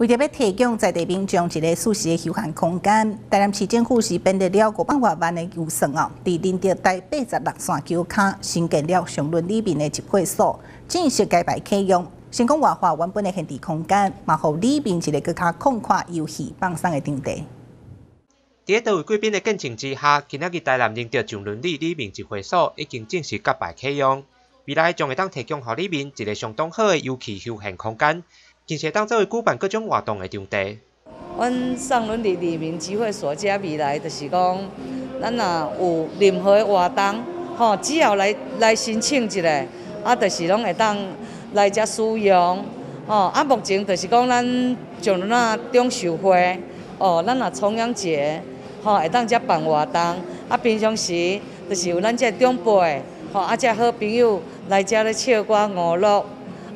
为着要提供在地民众一个舒适的休闲空间，台南市政府是编列了五百多万的预算哦，伫林德台八十六线桥卡新建了上轮里面的集会所，正式揭牌启用。成功活化原本的现地空间，嘛互里面一个更加宽阔、游戏放松的场地。伫多位贵宾的见证之下，今仔日台南林德上轮里里面集会所已经正式揭牌启用，未来将会当提供互里面一个相当好的游戏休闲空间。并且当作为举办各种活动的场地。阮上轮里里面聚会所遮未来，就是讲，咱若有任何活动，吼，只要来来申请一下，啊，就是拢会当来遮使用，吼。啊，目前就是讲咱上轮啊中秋会，哦，咱若重阳节，吼，会当遮办活动。啊，平常时就是有咱遮长辈，吼，啊，遮好朋友来遮咧唱歌娱乐。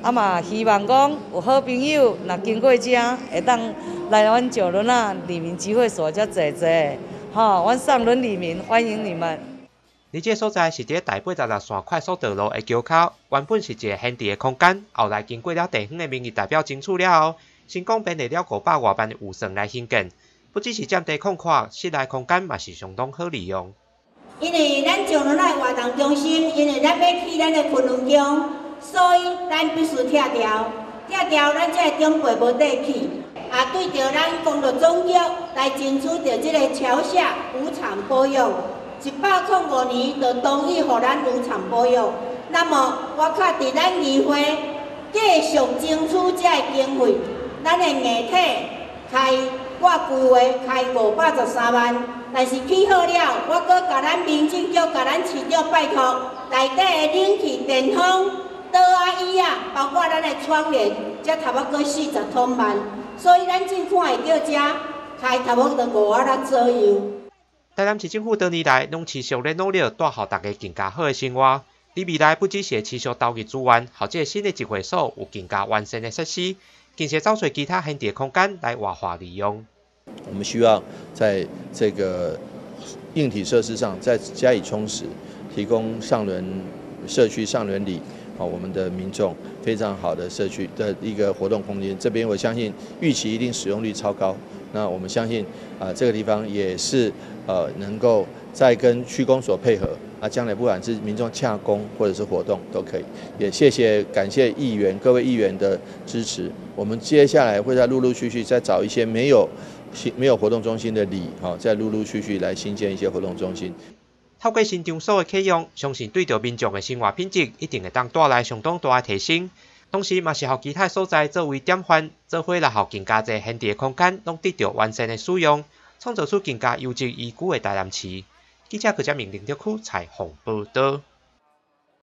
啊嘛，希望讲有好朋友，若经过遮，会当来阮九轮啊里民聚会所遮坐坐，吼，阮上轮里民欢迎你们。你这所在是伫台北十六线快速道路的桥口，原本是一个闲置的空间，后来经过了地方的民意代表争取了后，成功编列了五百外万的预算来兴建。不只是占地空旷，室内空间嘛是相当好利用。因为咱九轮来活动中心，因为咱要去咱的昆仑宫。所以，咱必须拆掉，拆掉，咱才长辈无地去。也对着咱工作总局来争取着这个桥下无偿保养，一百零五年就同意互咱无偿保养。那么，我靠伫咱议会继续争取这个经费，咱的艺体开我规划开五百十三万，但是起好了，我搁甲咱民政局、甲咱市长拜托，内底的冷气、电风。桌啊椅啊，包括咱的窗帘，才差不多四十通万，所以咱政府会到遮开差不多五啊六左右。台南市政府多年来拢持续咧努力，带好大家更加好的生活。伫未来不只是持续投入资源，或者新的集会所有更加完善的设施，并且找出其他现地空间来活化利用。我们需要在这个硬体设施上再加以充实，提供上轮社区上轮里。好，我们的民众非常好的社区的一个活动空间，这边我相信预期一定使用率超高。那我们相信啊，这个地方也是呃能够再跟区公所配合啊，将来不管是民众洽公或者是活动都可以。也谢谢感谢议员各位议员的支持，我们接下来会再陆陆续续再找一些没有新没有活动中心的里，好，再陆陆续续来新建一些活动中心。透过新场所的启用，相信对着民众的生活品质一定会当带来相当大的提升。同时，嘛是互其他所在作为典范，做伙来互更加侪现地的空间，拢得到完善的使用，创造出更加优质宜居的大南市。记者记者命令特区采访报道。